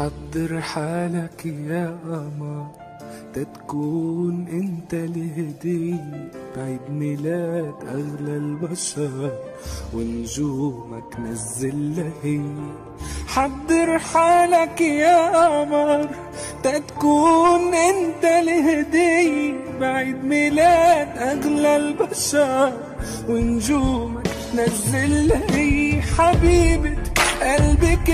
حضر حالك يا قمر تتكون أنت الهدية بعيد ميلاد أغلى البشر. ونجومك نزل لهي. حضر حالك يا قمر تتكون أنت الهدية بعيد ميلاد أغلى البشر. ونجومك نزل لهي. حبيبة قلبي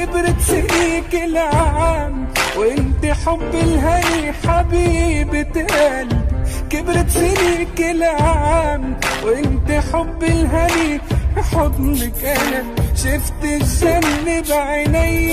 كبرت سقيك العام وانت حب الهني حبيبة قلبي. كبرت سنيك العام وانت حب الهني حضنك أنا. شفت الجنة بعيني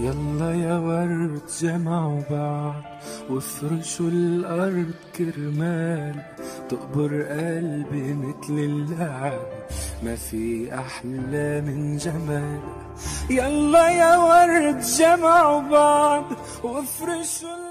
يلا يا ورد جمعوا بعض وافرشوا الأرض كرمال تقبر قلبي مثل اللعب ما في أحلى من جمال. يلا يا ورد جمعوا بعض وافرشوا